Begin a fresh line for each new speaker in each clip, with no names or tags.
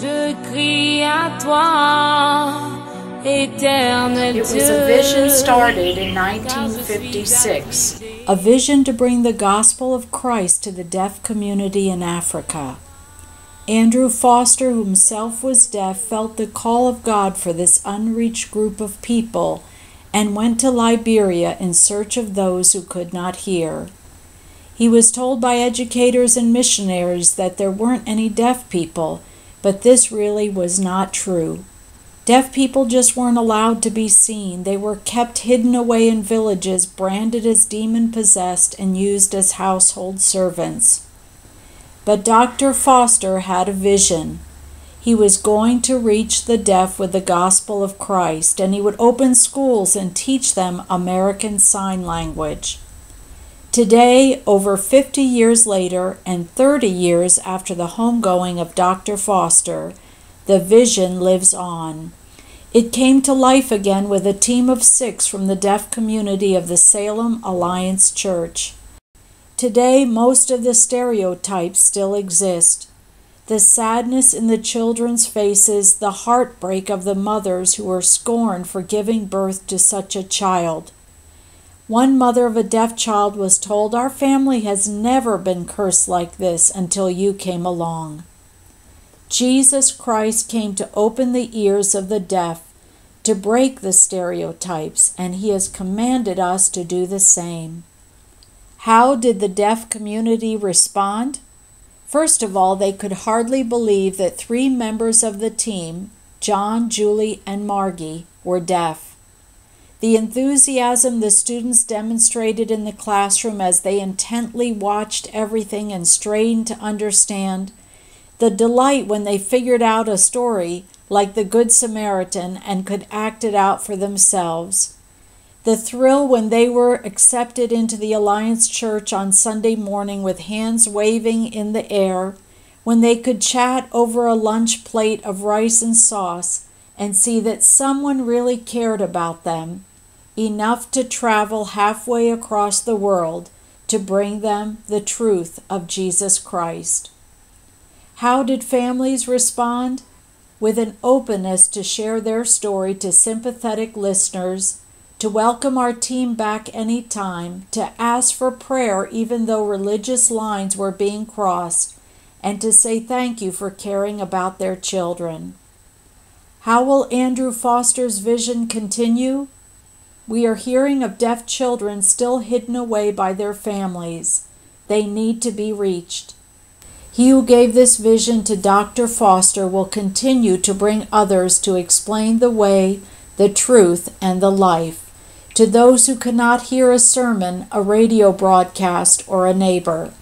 Je crie à toi, éternel
It was a vision started in 1956.
a vision to bring the gospel of Christ to the deaf community in Africa. Andrew Foster, who himself was deaf, felt the call of God for this unreached group of people and went to Liberia in search of those who could not hear. He was told by educators and missionaries that there weren't any deaf people, but this really was not true. Deaf people just weren't allowed to be seen. They were kept hidden away in villages, branded as demon possessed, and used as household servants. But Dr. Foster had a vision. He was going to reach the deaf with the gospel of Christ, and he would open schools and teach them American Sign Language. Today, over 50 years later and 30 years after the homegoing of Dr. Foster, the vision lives on. It came to life again with a team of six from the deaf community of the Salem Alliance Church. Today, most of the stereotypes still exist. The sadness in the children's faces, the heartbreak of the mothers who were scorned for giving birth to such a child. One mother of a deaf child was told, Our family has never been cursed like this until you came along. Jesus Christ came to open the ears of the deaf, to break the stereotypes, and he has commanded us to do the same. How did the deaf community respond? First of all, they could hardly believe that three members of the team, John, Julie, and Margie, were deaf. The enthusiasm the students demonstrated in the classroom as they intently watched everything and strained to understand, the delight when they figured out a story like the Good Samaritan and could act it out for themselves, the thrill when they were accepted into the Alliance Church on Sunday morning with hands waving in the air, when they could chat over a lunch plate of rice and sauce and see that someone really cared about them, enough to travel halfway across the world to bring them the truth of Jesus Christ. How did families respond? With an openness to share their story to sympathetic listeners, to welcome our team back anytime, to ask for prayer even though religious lines were being crossed, and to say thank you for caring about their children. How will Andrew Foster's vision continue? We are hearing of deaf children still hidden away by their families. They need to be reached. He who gave this vision to Dr. Foster will continue to bring others to explain the way, the truth, and the life to those who cannot hear a sermon, a radio broadcast, or a neighbor.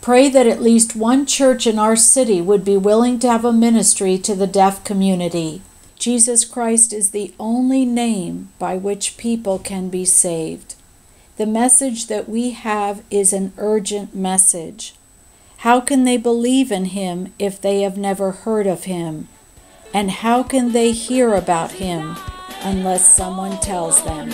Pray that at least one church in our city would be willing to have a ministry to the deaf community. Jesus Christ is the only name by which people can be saved. The message that we have is an urgent message. How can they believe in him if they have never heard of him? And how can they hear about him unless someone tells them?